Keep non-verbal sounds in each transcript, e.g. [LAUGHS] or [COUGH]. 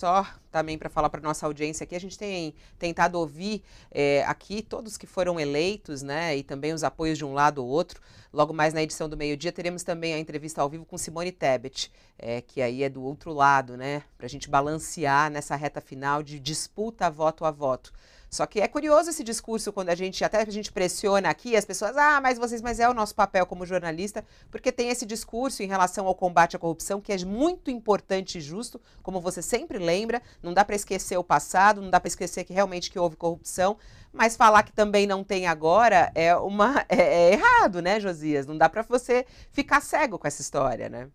Só também para falar para nossa audiência aqui, a gente tem tentado ouvir é, aqui todos que foram eleitos, né, e também os apoios de um lado ou outro. Logo mais na edição do meio-dia teremos também a entrevista ao vivo com Simone Tebet, é, que aí é do outro lado, né, para a gente balancear nessa reta final de disputa voto a voto. Só que é curioso esse discurso quando a gente até a gente pressiona aqui as pessoas, ah, mas vocês, mas é o nosso papel como jornalista, porque tem esse discurso em relação ao combate à corrupção que é muito importante e justo, como você sempre lembra, não dá para esquecer o passado, não dá para esquecer que realmente que houve corrupção, mas falar que também não tem agora é uma [LAUGHS] é, é errado, né, Josias? Não dá para você ficar cego com essa história, né?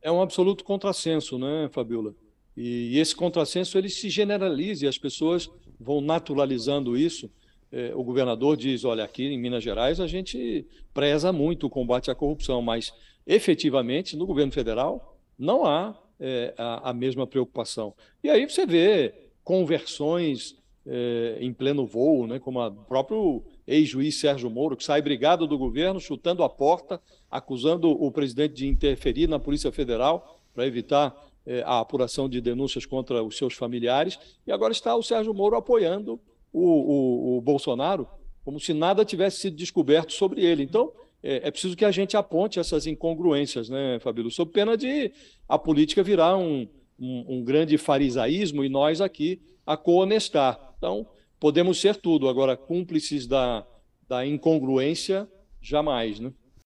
É um absoluto contrassenso, né, Fabiola? E esse contrassenso ele se generaliza e as pessoas vão naturalizando isso. É, o governador diz: olha, aqui em Minas Gerais a gente preza muito o combate à corrupção, mas efetivamente no governo federal não há é, a, a, mesma preocupação. E aí você vê conversões é, em pleno voo, né, como o próprio ex-juiz Sérgio Moro, que sai brigado do governo, chutando a porta, acusando o presidente de interferir na Polícia Federal para evitar a apuração de denúncias contra os seus familiares, e agora está o Sérgio Moro apoiando o, o, o Bolsonaro, como se nada tivesse sido descoberto sobre ele. Então, é, é, preciso que a gente aponte essas incongruências, né, Fabílio, sob pena de a política virar um, um, um grande farisaísmo e nós aqui a coonestar. Então, podemos ser tudo, agora cúmplices da, da incongruência, jamais, né?